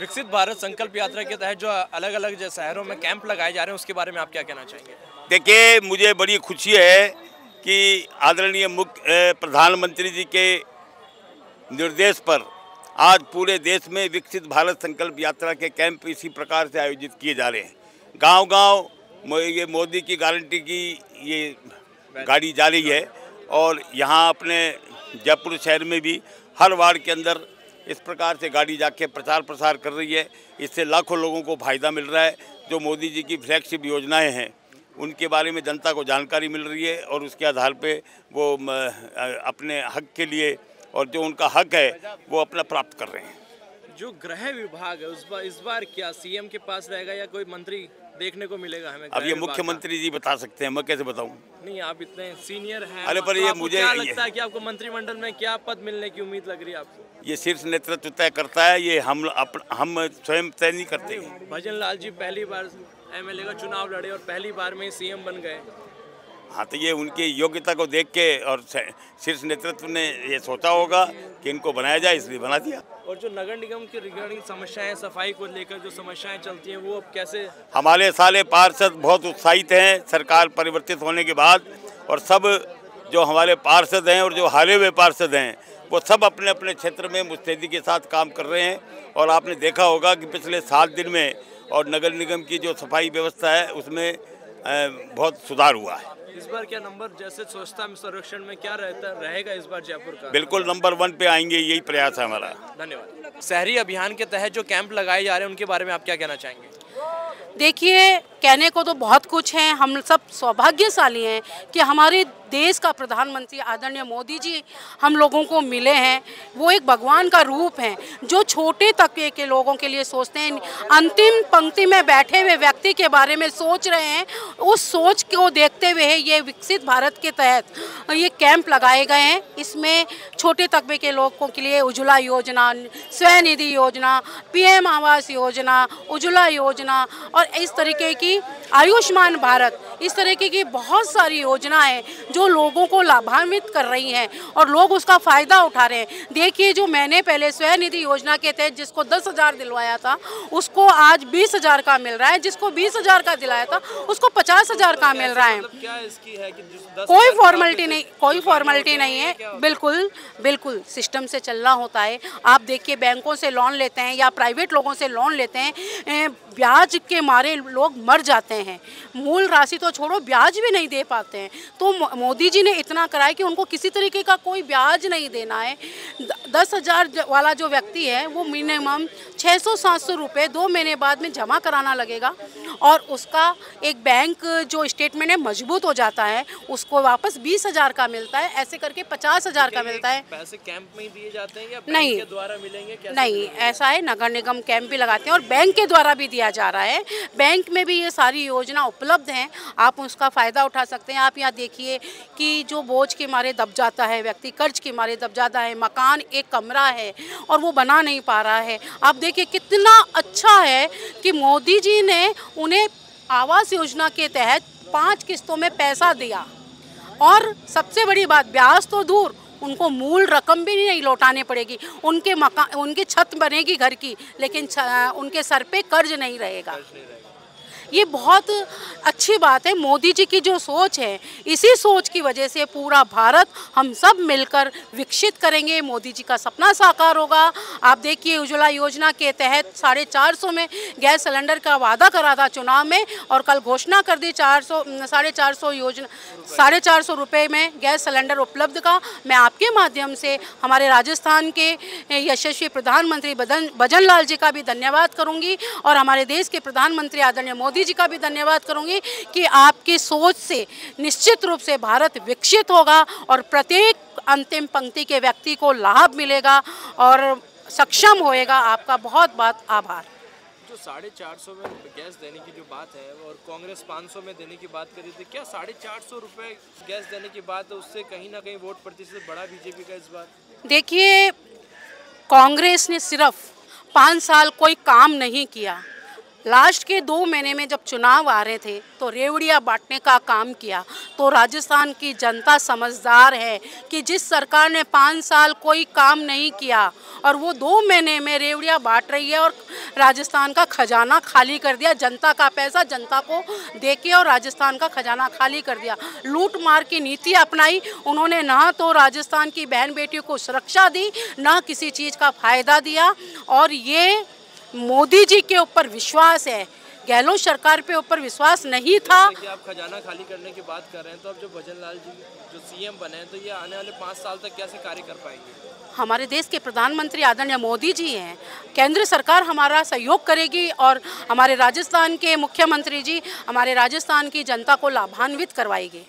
विकसित भारत संकल्प यात्रा के तहत जो अलग अलग जो शहरों में कैंप लगाए जा रहे हैं, उसके बारे में आप क्या कहना चाहेंगे? देखिए, मुझे बड़ी खुशी है कि आदरणीय मुख्य प्रधानमंत्री जी के निर्देश पर आज पूरे देश में विकसित भारत संकल्प यात्रा के कैंप इसी प्रकार से आयोजित किए जा रहे हैं। गांव-गांव ये मोदी की गारंटी की ये गाड़ी जा रही है और यहाँ अपने जयपुर शहर में भी हर वार्ड के अंदर इस प्रकार से गाड़ी जाके प्रचार प्रसार कर रही है। इससे लाखों लोगों को फ़ायदा मिल रहा है। जो मोदी जी की फ्लैगशिप योजनाएँ हैं, उनके बारे में जनता को जानकारी मिल रही है और उसके आधार पे वो अपने हक के लिए और जो उनका हक है, वो अपना प्राप्त कर रहे हैं। जो गृह विभाग है उस बार इस बार क्या सीएम के पास रहेगा या कोई मंत्री देखने को मिलेगा हमें अब ये मुख्यमंत्री जी बता सकते हैं मैं कैसे बताऊँ? नहीं आप इतने सीनियर हैं अरे पर तो ये मुझे क्या लगता है कि आपको मंत्रिमंडल में क्या पद मिलने की उम्मीद लग रही है आपको? ये शीर्ष नेतृत्व तय करता है ये हम हम स्वयं तय नहीं करते भजन लाल जी पहली बार एमएलए का चुनाव लड़े और पहली बार में सीएम बन गए। हाँ तो ये उनकी योग्यता को देख के और शीर्ष नेतृत्व ने ये सोचा होगा कि इनको बनाया जाए इसलिए बना दिया। और जो नगर निगम की रिगार्डिंग समस्याएँ सफ़ाई को लेकर जो समस्याएँ चलती हैं वो अब कैसे? हमारे साले पार्षद बहुत उत्साहित हैं सरकार परिवर्तित होने के बाद और सब जो हमारे पार्षद हैं और जो हारे हुए पार्षद हैं वो सब अपने अपने क्षेत्र में मुस्तैदी के साथ काम कर रहे हैं। और आपने देखा होगा कि पिछले सात दिन में और नगर निगम की जो सफ़ाई व्यवस्था है उसमें बहुत सुधार हुआ है। इस बार क्या नंबर जैसे स्वच्छता में संरक्षण में क्या रहता रहेगा इस बार जयपुर का? बिल्कुल नंबर वन पे आएँगे यही प्रयास है हमारा। धन्यवाद। शहरी अभियान के तहत जो कैंप लगाए जा रहे हैं उनके बारे में आप क्या कहना चाहेंगे? देखिए कहने को तो बहुत कुछ है हम सब सौभाग्यशाली हैं कि हमारे देश का प्रधानमंत्री आदरणीय मोदी जी हम लोगों को मिले हैं, वो एक भगवान का रूप हैं, जो छोटे तबके के लोगों के लिए सोचते हैं। अंतिम पंक्ति में बैठे हुए व्यक्ति के बारे में सोच रहे हैं, उस सोच को देखते हुए ये विकसित भारत के तहत ये कैंप लगाए गए हैं। इसमें छोटे तबके के लोगों के लिए उज्ज्वला योजना स्वनिधि योजना, पीएम आवास योजना, उज्ज्वला योजना और इस तरीके की आयुष्मान भारत, इस तरीके की बहुत सारी योजनाएँ जो लोगों को लाभान्वित कर रही हैं और लोग उसका फ़ायदा उठा रहे हैं। देखिए जो मैंने पहले स्वनिधि योजना के तहत जिसको दस हज़ार दिलवाया था उसको आज बीस हज़ार का मिल रहा है। जिसको बीस हज़ार का दिलाया था उसको पचास हज़ार का मिल रहा है। मतलब कोई फॉर्मेलिटी नहीं कोई फॉर्मेलिटी नहीं है। बिल्कुल बिल्कुल सिस्टम से चलना होता है। आप देखिए बैंकों से लोन लेते हैं या प्राइवेट लोगों से लोन लेते हैं ब्याज के मारे लोग मर जाते हैं। मूल राशि तो छोड़ो ब्याज भी नहीं दे पाते हैं। तो मोदी जी ने इतना कराया कि उनको किसी तरीके का कोई ब्याज नहीं देना है। दस हज़ार वाला जो व्यक्ति है वो मिनिमम छः सौ सात सौ रुपये दो महीने बाद में जमा कराना लगेगा और उसका एक बैंक जो स्टेटमेंट है मज़बूत हो जाता है उसको वापस बीस हज़ार का मिलता है ऐसे करके पचास हज़ार का मिलता है। पैसे कैंप में दिए जाते हैं या नहीं के द्वारा मिलेंगे? कैसे नहीं ऐसा है नगर निगम कैंप भी लगाते हैं और बैंक के द्वारा भी दिया जा रहा है। बैंक में भी ये सारी योजना उपलब्ध हैं आप उसका फ़ायदा उठा सकते हैं। आप यहाँ देखिए कि जो बोझ के मारे दब जाता है व्यक्ति कर्ज के मारे दब जाता है मकान एक कमरा है और वो बना नहीं पा रहा है। आप देखिए कितना अच्छा है कि मोदी जी ने उन्हें आवास योजना के तहत पाँच किस्तों में पैसा दिया। और सबसे बड़ी बात, ब्याज तो दूर, उनको मूल रकम भी नहीं लौटाने पड़ेगी। उनके मकान उनकी छत बनेगी घर की, लेकिन उनके सर पे कर्ज नहीं रहेगा। ये बहुत अच्छी बात है। मोदी जी की जो सोच है, इसी सोच की वजह से पूरा भारत हम सब मिलकर विकसित करेंगे। मोदी जी का सपना साकार होगा। आप देखिए, उज्ज्वला योजना के तहत साढ़े चार सौ में गैस सिलेंडर का वादा करा था चुनाव में और कल घोषणा कर दी चार सौ, साढ़े चार सौ योजना, साढ़े चार सौ रुपये में गैस सिलेंडर उपलब्ध का। मैं आपके माध्यम से हमारे राजस्थान के यशस्वी प्रधानमंत्री भजन लाल जी का भी धन्यवाद करूँगी और हमारे देश के प्रधानमंत्री आदरणीय मोदी जी का भी धन्यवाद करूँगी कि आपकी सोच से निश्चित रूप से भारत विकसित होगा और प्रत्येक अंतिम पंक्ति के व्यक्ति को लाभ मिलेगा और सक्षम होएगा। आपका बहुत बहुत आभार। जो साढ़े चार सौ में गैस देने की जो बात है और कांग्रेस पाँच सौ में देने की बात करी थी क्या साढ़े चार सौ रुपये गैस देने की बात है? उससे कहीं ना कहीं वोट प्रतिशत बढ़ा बीजेपी का इस बार। देखिए कांग्रेस ने सिर्फ़ पाँच साल कोई काम नहीं किया। लास्ट के दो महीने में जब चुनाव आ रहे थे तो रेवड़िया बांटने का काम किया। तो राजस्थान की जनता समझदार है कि जिस सरकार ने पाँच साल कोई काम नहीं किया और वो दो महीने में रेवड़िया बांट रही है और राजस्थान का खजाना खाली कर दिया, जनता का पैसा जनता को दे के और राजस्थान का खजाना खाली कर दिया। लूट मार की नीति अपनाई, उन्होंने ना तो राजस्थान की बहन बेटियों को सुरक्षा दी, ना किसी चीज़ का फ़ायदा दिया और ये मोदी जी के ऊपर विश्वास है। गहलोत सरकार पे ऊपर विश्वास नहीं था। कि आप खजाना खाली करने की बात कर रहे हैं तो अब जो भजन लाल जी जो सीएम बने हैं तो ये आने वाले पाँच साल तक कैसे कार्य कर पाएँगे? हमारे देश के प्रधानमंत्री आदरणीय मोदी जी हैं। केंद्र सरकार हमारा सहयोग करेगी और हमारे राजस्थान के मुख्यमंत्री जी हमारे राजस्थान की जनता को लाभान्वित करवाएगी।